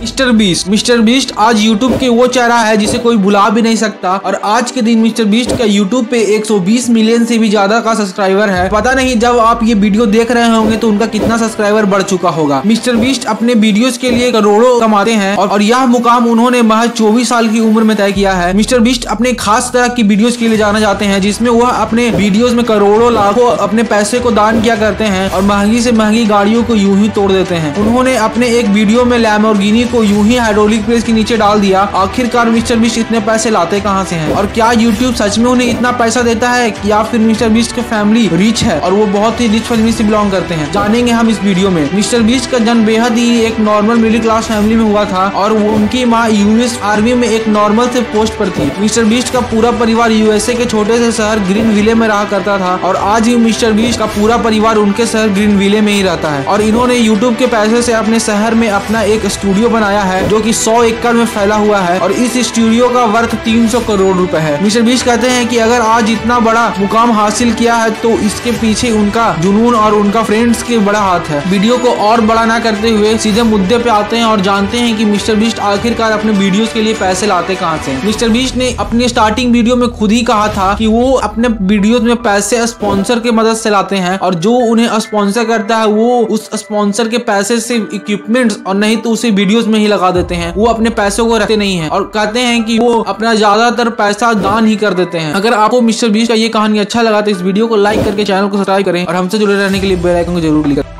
Mister Beast. Mister Beast आज YouTube के वो चेहरा है जिसे कोई भुला भी नहीं सकता। और आज के दिन मिस्टर बीस्ट का यूट्यूब पे 120 मिलियन से भी ज़्यादा का सब्सक्राइबर है। पता नहीं जब आप ये वीडियो देख रहे होंगे तो उनका कितना सब्सक्राइबर बढ़ चुका होगा। मिस्टर बीस्ट अपने वीडियोस के लिए करोड़ों कमाते हैं और, यह मुकाम उन्होंने महज चौबीस साल की उम्र में तय किया है। मिस्टर बीस्ट अपने खास तरह की वीडियोस के लिए जाना जाते हैं जिसमें वह अपने वीडियोस में करोड़ों लाखों अपने पैसे को दान किया करते हैं और महँगी से महँगी गाड़ियों को यूँ ही तोड़ देते हैं। उन्होंने अपने एक वीडियो में लैमोर्गिनी को यूँ ही हाइड्रोलिक प्रेस के नीचे डाल दिया। आखिरकार मिस्टर बिस्ट इतने पैसे लाते कहाँ से हैं? और क्या यूट्यूब सच में उन्हें इतना पैसा देता है या फिर मिस्टर बिस्ट की फैमिली रिच है और वो बहुत ही रिच फैमिली से बिलोंग करते हैं? जानेंगे हम इस वीडियो में। मिस्टर बिस्ट का जन्म बेहद ही एक नॉर्मल मिडिल क्लास फैमिली में हुआ था और वो उनकी माँ यूएस आर्मी में एक नॉर्मल से पोस्ट पर थी। मिस्टर बिस्ट का पूरा परिवार यूएसए के छोटे से शहर ग्रीन विले में रहा करता था और आज ही मिस्टर बिस्ट का पूरा परिवार उनके शहर ग्रीन विले में ही रहता है। और इन्होंने यूट्यूब के पैसे से अपने शहर में अपना एक स्टूडियो बनाया है, जो कि 100 एकड़ में फैला हुआ है और इस स्टूडियो का वर्थ 300 करोड़ रुपए है। मिस्टर बीस कहते हैं कि अगर आज इतना बड़ा मुकाम हासिल किया है तो इसके पीछे उनका जुनून और उनका फ्रेंड्स के बड़ा हाथ है। वीडियो को और बड़ा ना करते हुए सीधे मुद्दे पे आते हैं और जानते हैं की मिस्टर बीस्ट आखिरकार अपने वीडियो के लिए पैसे लाते कहाँ से मिस्टर बीस्ट ने अपने स्टार्टिंग वीडियो में खुद ही कहा था की वो अपने वीडियो में पैसे स्पॉन्सर के मदद से लाते हैं और जो उन्हें स्पॉन्सर करता है, वो उस स्पॉन्सर के पैसे से इक्विपमेंट्स और नहीं तो उसे वीडियोस में ही लगा देते हैं। वो अपने पैसों को रखते नहीं है और कहते हैं कि वो अपना ज़्यादातर पैसा दान ही कर देते हैं। अगर आपको मिस्टर बीस का ये कहानी अच्छा लगा तो इस वीडियो को लाइक करके चैनल को सब्सक्राइब करें और हमसे जुड़े रहने के लिए बेलाइकन को ज़रूर क्लिक करें।